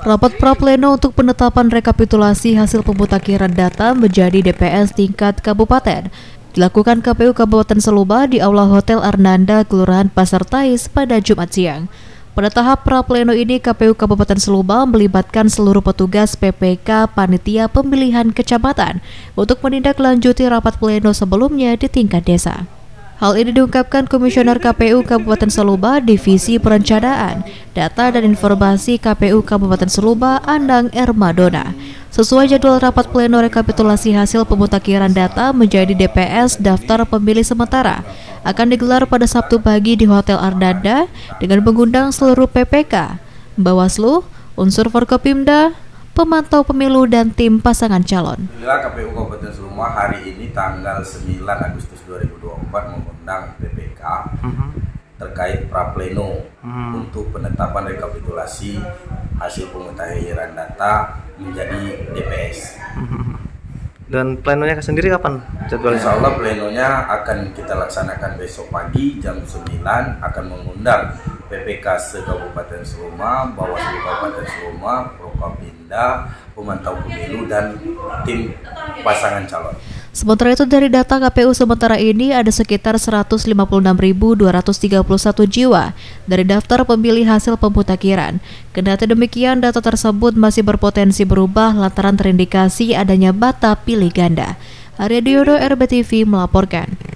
Rapat pra-pleno untuk penetapan rekapitulasi hasil pemutakhiran data menjadi DPS tingkat kabupaten dilakukan KPU Kabupaten Seluba di Aula Hotel Arnanda, Kelurahan Pasar Tais pada Jumat siang. Pada tahap pra-pleno ini, KPU Kabupaten Seluba melibatkan seluruh petugas PPK Panitia Pemilihan Kecamatan untuk menindaklanjuti rapat pleno sebelumnya di tingkat desa. Hal ini diungkapkan Komisioner KPU Kabupaten Seluba Divisi Perencanaan, Data dan Informasi KPU Kabupaten Seluba Andang Ermadona. Sesuai jadwal rapat pleno rekapitulasi hasil pemutakhiran data menjadi DPS daftar pemilih sementara akan digelar pada Sabtu pagi di Hotel Ardanda dengan mengundang seluruh PPK, Bawaslu, unsur Forkopimda, pemantau pemilu dan tim pasangan calon. KPU Kabupaten Seluba hari ini tanggal 9 Agustus 2024 mengundang PPK uh mhm. -huh. terkait prapleno uh mhm. -huh. untuk penetapan rekapitulasi hasil pemutakhiran data menjadi DPS. Uh mhm. -huh. Dan plenonya sendiri kapan jadwalnya? Insya Allah plenonya akan kita laksanakan besok pagi jam 9 akan mengundang PPK se-Kabupaten Seluma, Bawaslu Kabupaten Seluma, Prokopinda, pemantau pemilu dan tim pasangan calon. Sementara itu dari data KPU sementara ini ada sekitar 156.231 jiwa dari daftar pemilih hasil pemutakhiran. Kendati demikian data tersebut masih berpotensi berubah lantaran terindikasi adanya bata pilih ganda. Arya RBTV melaporkan.